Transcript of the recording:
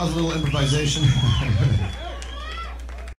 Was a little improvisation.